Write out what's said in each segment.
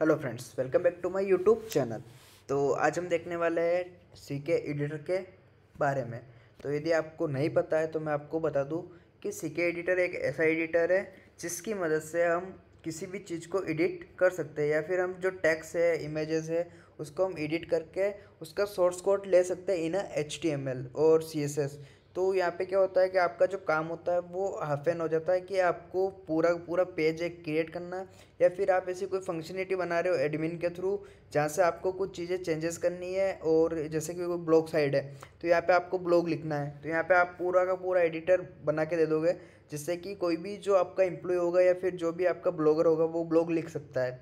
Hello friends, welcome back to my YouTube channel. तो आज हम देखने वाले हैं सी के एडिटर के बारे में। तो यदि आपको नहीं पता है तो मैं आपको बता दूँ कि सी के एडिटर एक ऐसा एडिटर है, जिसकी मदद से हम किसी भी चीज़ को एडिट कर सकते हैं, या फिर हम जो टैक्स है इमेजेस है, उसको हम एडिट करके उसका सोर्स कोड ले सकते हैं in H T M L और सी एस एस तो यहाँ पे क्या होता है कि आपका जो काम होता है वो हाफ़ एन हो जाता है कि आपको पूरा पूरा पेज एक क्रिएट करना या फिर आप ऐसी कोई फंक्शनिटी बना रहे हो एडमिन के थ्रू जहाँ से आपको कुछ चीज़ें चेंजेस करनी है और जैसे कि कोई ब्लॉग साइड है तो यहाँ पे आपको ब्लॉग लिखना है। तो यहाँ पे आप पूरा का पूरा एडिटर बना के दे दोगे जिससे कि कोई भी जो आपका एम्प्लॉय होगा या फिर जो भी आपका ब्लॉगर होगा वो ब्लॉग लिख सकता है।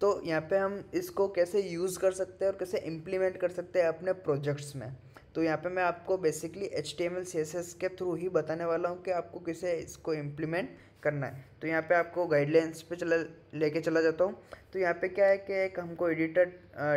तो यहाँ पे हम इसको कैसे यूज़ कर सकते हैं और कैसे इम्प्लीमेंट कर सकते हैं अपने प्रोजेक्ट्स में। तो यहाँ पे मैं आपको basically H T M L C S S के थ्रू ही बताने वाला हूँ कि आपको किसे इसको इम्प्लीमेंट करना है। तो यहाँ पे आपको गाइडलाइंस पे चला, लेके चला जाता हूँ। तो यहाँ पे क्या है कि एक हमको एडिटर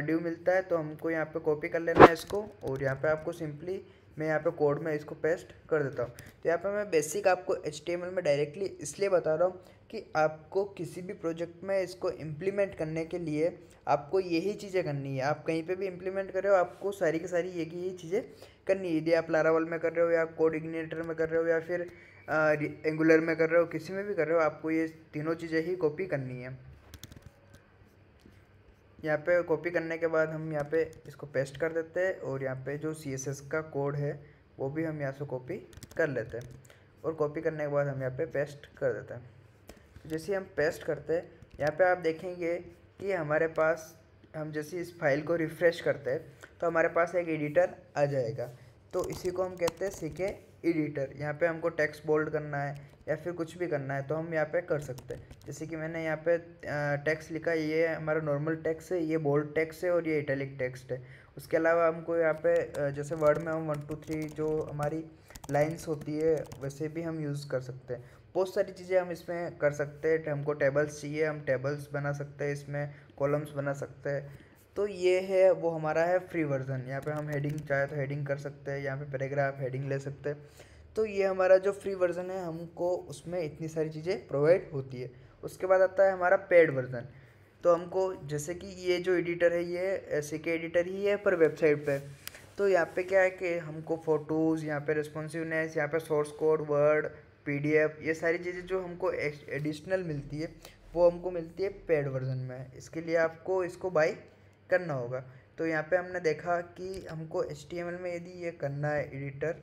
ड्यू मिलता है तो हमको यहाँ पे कॉपी कर लेना है इसको। और यहाँ पे आपको सिंपली मैं यहाँ पे कोड में इसको पेस्ट कर देता हूँ। तो यहाँ पे मैं बेसिक आपको एचटीएमएल में डायरेक्टली इसलिए बता रहा हूँ कि आपको किसी भी प्रोजेक्ट में इसको इम्प्लीमेंट करने के लिए आपको यही चीज़ें करनी है। आप कहीं पे भी इम्प्लीमेंट कर रहे हो, आपको सारी की सारी एक ही चीज़ें करनी है। यदि आप लारावल में कर रहे हो या कोड इग्निटर में कर रहे हो या फिर एंगुलर में कर रहे हो, किसी में भी कर रहे हो, आपको ये तीनों चीज़ें ही कॉपी करनी है। यहाँ पे कॉपी करने के बाद हम यहाँ पे इसको पेस्ट कर देते हैं और यहाँ पे जो सीएसएस का कोड है, वो भी हम यहाँ से कॉपी कर लेते हैं। और कॉपी करने के बाद हम यहाँ पे पेस्ट कर देते हैं। जैसे हम पेस्ट करते हैं, यहाँ पे आप देखेंगे कि हमारे पास, हम जैसे इस फ़ाइल को रिफ़्रेश करते हैं तो हमारे पास एक एडिटर आ जाएगा। तो इसी को हम कहते हैं सीखे एडिटर, यहाँ पे हमको टेक्स्ट बोल्ड करना है या फिर कुछ भी करना है तो हम यहाँ पे कर सकते हैं। जैसे कि मैंने यहाँ पे टेक्स्ट लिखा, ये हमारा नॉर्मल टेक्स्ट है, ये बोल्ड टेक्स्ट है और ये इटैलिक टेक्स्ट है। उसके अलावा हमको यहाँ पे जैसे वर्ड में हम वन टू थ्री जो हमारी लाइन्स होती है, वैसे भी हम यूज़ कर सकते हैं। बहुत सारी चीज़ें हम इसमें कर सकते हैं, हमको टेबल्स चाहिए, हम टेबल्स बना सकते हैं, इसमें कॉलम्स बना सकते हैं। तो ये है, वो हमारा है फ्री वर्जन यहाँ पे हम हेडिंग चाहे तो हेडिंग कर सकते हैं, यहाँ पे पैराग्राफ हेडिंग ले सकते हैं। तो ये हमारा जो फ्री वर्जन है, हमको उसमें इतनी सारी चीज़ें प्रोवाइड होती है। उसके बाद आता है हमारा पेड वर्जन तो हमको, जैसे कि ये जो एडिटर है, ये ऐसे के एडिटर ही है पर वेबसाइट पे। तो यहाँ पे क्या है कि हमको फ़ोटोज़ यहाँ पे रिस्पॉन्सिवनेस यहाँ पे सोर्स कोड वर्ड पीडीएफ ये सारी चीज़ें जो हमको एडिशनल मिलती है, वो हमको मिलती है पेड वर्जन में। इसके लिए आपको इसको बाई करना होगा। तो यहाँ पे हमने देखा कि हमको HTML में यदि ये करना है एडिटर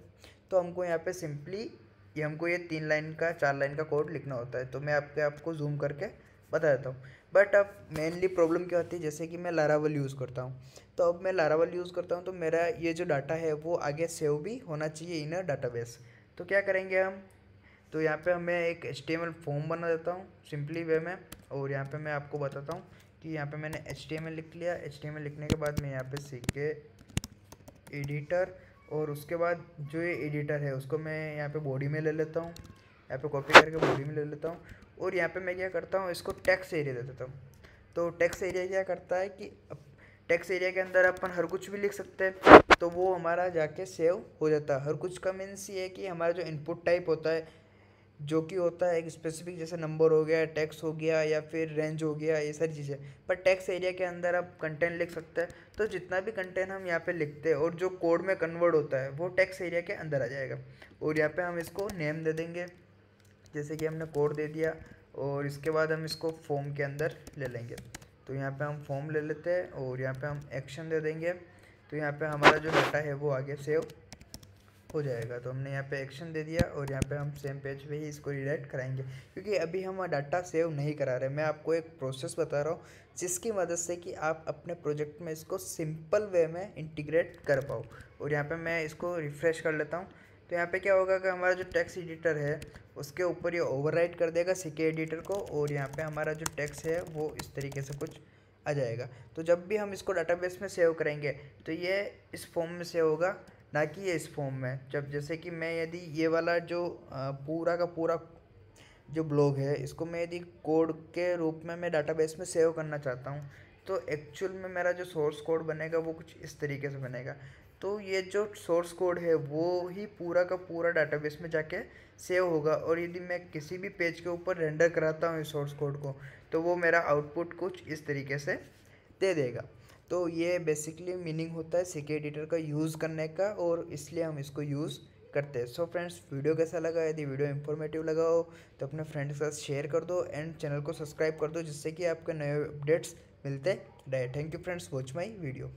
तो हमको यहाँ पे सिंपली ये हमको ये तीन लाइन का, चार लाइन का कोड लिखना होता है। तो मैं आपके आपको जूम करके बता देता हूँ। बट अब मेनली प्रॉब्लम क्या होती है? जैसे कि मैं लारावल यूज़ करता हूँ। तो अब मैं लारावल यूज़ करता हूँ तो मेरा ये जो डाटा है, वो आगे सेव भी होना चाहिए इन डाटाबेस तो क्या करेंगे हम? तो यहाँ पे हमें एक HTML फॉर्म बना देता हूँ सिंपली वे में। और यहाँ पे मैं आपको बताता हूँ कि यहाँ पे मैंने एच लिख लिया। एच लिखने के बाद मैं यहाँ पे सीख के एडिटर और उसके बाद जो ये एडिटर है, उसको मैं यहाँ पे बॉडी में ले लेता हूँ। यहाँ पे कॉपी करके बॉडी में ले लेता हूँ। और यहाँ पे मैं क्या करता हूँ, इसको टैक्स एरिया दे देता हूँ। तो टैक्स एरिया क्या करता है कि टैक्स एरिया के अंदर अपन हर कुछ भी लिख सकते हैं। तो वो हमारा जाके सेव हो जाता है। हर कुछ का मीन्स ये है कि हमारा जो इनपुट टाइप होता है जो कि होता है एक स्पेसिफिक जैसे नंबर हो गया टैक्स हो गया या फिर रेंज हो गया, ये सारी चीज़ें। पर टैक्स एरिया के अंदर आप कंटेंट लिख सकते हैं। तो जितना भी कंटेंट हम यहाँ पे लिखते हैं और जो कोड में कन्वर्ट होता है, वो टैक्स एरिया के अंदर आ जाएगा। और यहाँ पे हम इसको नेम दे देंगे। जैसे कि हमने कोड दे दिया और इसके बाद हम इसको फॉर्म के अंदर ले लेंगे। तो यहाँ पर हम फॉर्म ले लेते हैं और यहाँ पर हम एक्शन दे देंगे। तो यहाँ पर हमारा जो डाटा है वो आगे सेव हो जाएगा। तो हमने यहाँ पे एक्शन दे दिया और यहाँ पे हम सेम पेज पे ही इसको रिडाइट कराएँगे। क्योंकि अभी हम डाटा सेव नहीं करा रहे। मैं आपको एक प्रोसेस बता रहा हूँ जिसकी मदद से कि आप अपने प्रोजेक्ट में इसको सिंपल वे में इंटीग्रेट कर पाओ। और यहाँ पे मैं इसको रिफ़्रेश कर लेता हूँ। तो यहाँ पे क्या होगा कि हमारा जो टेक्स्ट एडिटर है, उसके ऊपर ये ओवरराइट कर देगा सी एडिटर को और यहाँ पे हमारा जो टेक्स्ट है, वो इस तरीके से कुछ आ जाएगा। तो जब भी हम इसको डाटाबेस में सेव करेंगे तो ये इस फॉर्म में सेव होगा। ना कि ये इस फॉर्म में। जब जैसे कि मैं यदि ये वाला जो पूरा का पूरा जो ब्लॉग है, इसको मैं यदि कोड के रूप में मैं डाटाबेस में सेव करना चाहता हूँ तो एक्चुअल में मेरा जो सोर्स कोड बनेगा वो कुछ इस तरीके से बनेगा। तो ये जो सोर्स कोड है, वो ही पूरा का पूरा डाटाबेस में जाके सेव होगा। और यदि मैं किसी भी पेज के ऊपर रेंडर कराता हूँ इस सोर्स कोड को तो वो मेरा आउटपुट कुछ इस तरीके से दे देगा। तो ये बेसिकली मीनिंग होता है सीके एडिटर का यूज़ करने का और इसलिए हम इसको यूज़ करते हैं। सो फ्रेंड्स वीडियो कैसा लगा? यदि वीडियो इन्फॉर्मेटिव लगा हो तो अपने फ्रेंड के साथ शेयर कर दो एंड चैनल को सब्सक्राइब कर दो जिससे कि आपके नए अपडेट्स मिलते रहे। Thank you friends watch my video